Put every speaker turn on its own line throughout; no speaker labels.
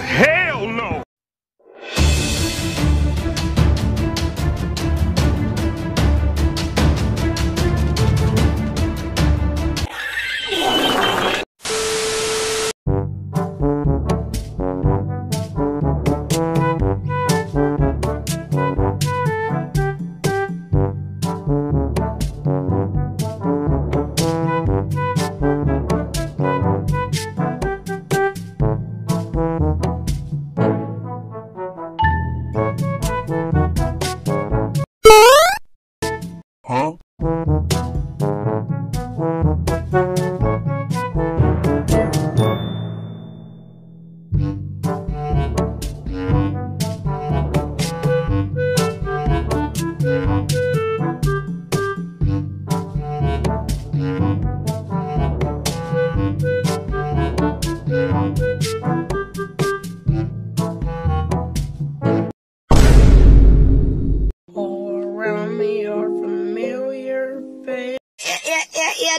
hell
Huh?
Yeah,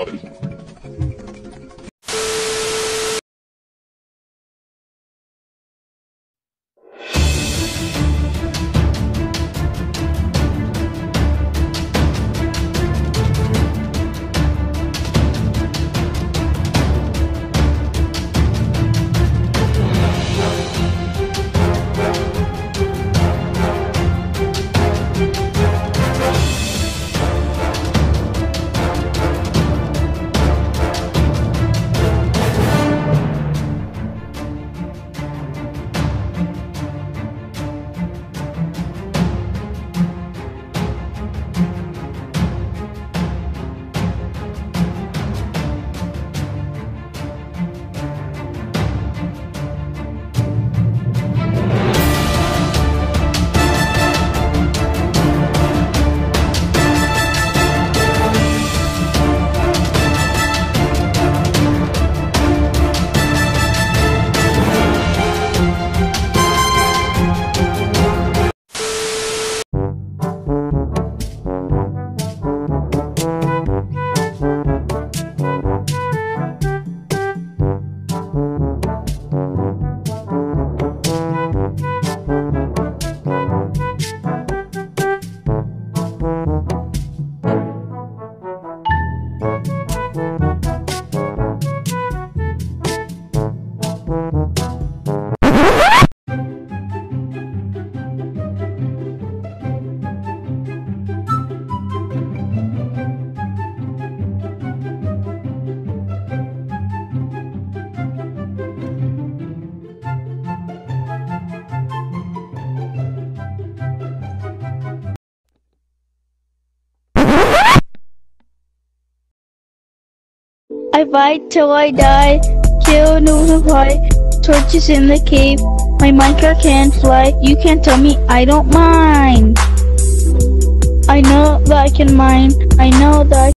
others.
I fight till I die. Kill no supply. Torches in the cave. My Minecraft can fly. You can't tell me I don't mind. I know that I can mine. I know that I